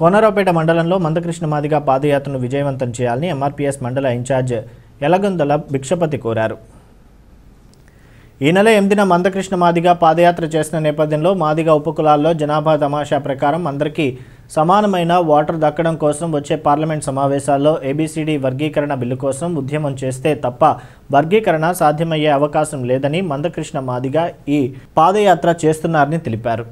కోనరావుపేట మండలంలో మందకృష్ణ మాదిగ పాదయాత్రను విజయవంతం చేయాలని ఎంఆర్పీఎస్ మండల ఇన్ఛార్జ్ ఎలగందల భిక్షపతి కోరారు. ఈ నెల ఎనిమిదిన మందకృష్ణ మాదిగ పాదయాత్ర చేసిన నేపథ్యంలో మాదిగ ఉపకులాల్లో జనాభా తమాషా ప్రకారం అందరికీ సమానమైన వాటర్ దక్కడం కోసం వచ్చే పార్లమెంట్ సమావేశాల్లో ఏబీసీడీ వర్గీకరణ బిల్లు కోసం ఉద్యమం చేస్తే తప్ప వర్గీకరణ సాధ్యమయ్యే అవకాశం లేదని మందకృష్ణ మాదిగ ఈ పాదయాత్ర చేస్తున్నారని తెలిపారు.